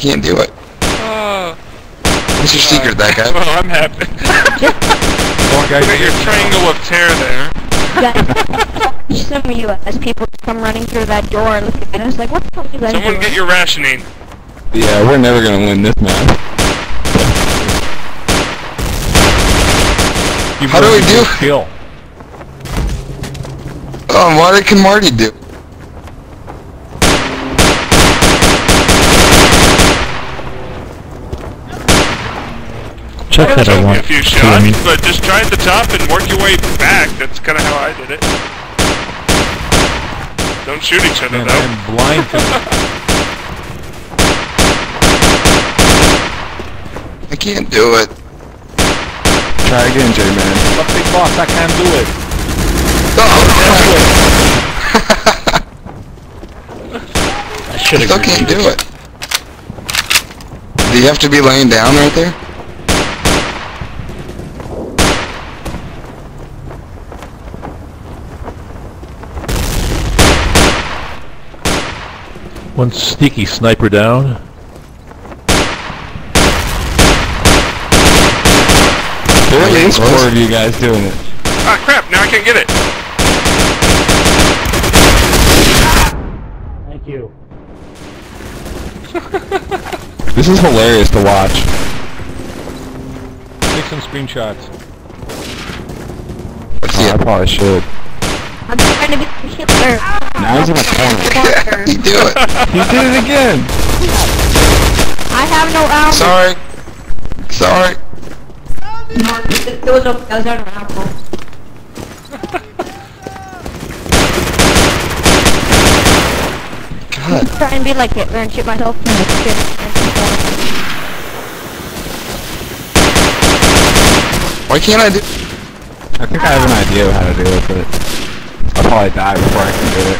can't do it. Oh, What's your secret, that guy? well, I'm happy. Come on, guys. Got your triangle of terror there. Guys, some of you as people come running through that door and look at us like, what the fuck are you guys Someone doing? get your rationing. Yeah, we're never gonna win this match. You How do we do? Kill. Um, oh, what can Marty do? Check that I Took want. a few to me. shots, but just try at the top and work your way back. That's kind of how I did it. Don't shoot each other Man, I'm blind I can't do it. Try again, J-Man. But big boss, I can't do it. Oh, I should I still can't do it. Do you have to be laying down right there? One sneaky sniper down. There Really is close. four of you guys doing it. Ah crap! Now I can't get it. Thank you. This is hilarious to watch. Take some screenshots. Let's see Oh, I probably should. I'm trying to be Hitler. Now he's in a corner. you do it. he did it again! I have no ammo. Sorry. Sorry. No, it, it was okay. I was out of ammo. God. Try and be like Hitler and shoot myself in the shit. Why can't I do? I think I have an idea of how to do it, but I'll probably die before I can do it.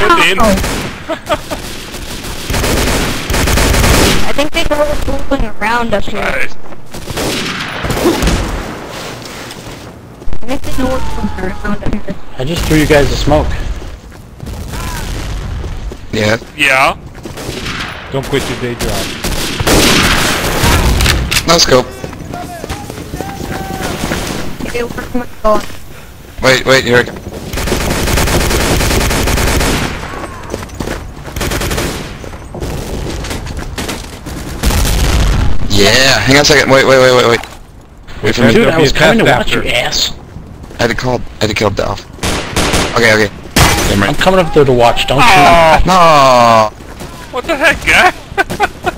Put in. I think they go fooling around us here. Nice. I think they know what's fooling around us here. I just threw you guys a smoke. Yeah. Yeah. Don't quit your day job. Let's scope. Okay, where am I going? Wait, wait, here Yeah, hang on a second. Wait, wait, wait, wait, wait. Wait for me. Dude, Dude, I was coming to watch you, ass. I had to call. I had to kill Dolph. Okay, okay. Damn I'm coming up there to watch. Don't shoot. Oh, ah, No. what the heck, guy?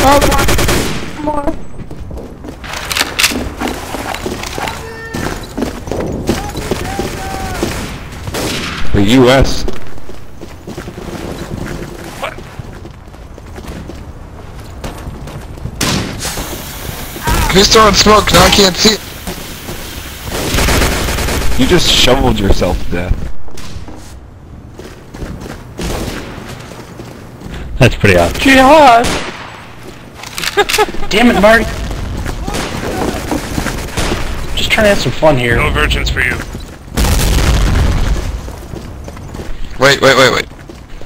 Oh, more. The U.S. Who's throwing smoke? Now I can't see it. You just shoveled yourself to death. That's pretty odd. Jihad. Damn it, Marty. Just trying to have some fun here. No virgins for you. Wait, wait, wait, wait.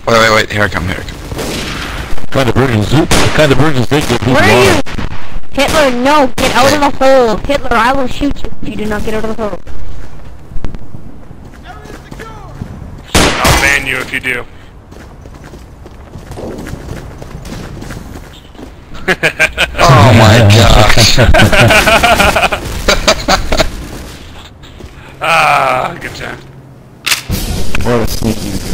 Wait, wait, wait. Here I come. Here I come. kind of virgins, the kind of virgins they get Where are you? Hitler, no, get out of the hole. Hitler, I will shoot you if you do not get out of the hole. I'll ban you if you do. Oh my gosh. Ah, good time. What a sneaky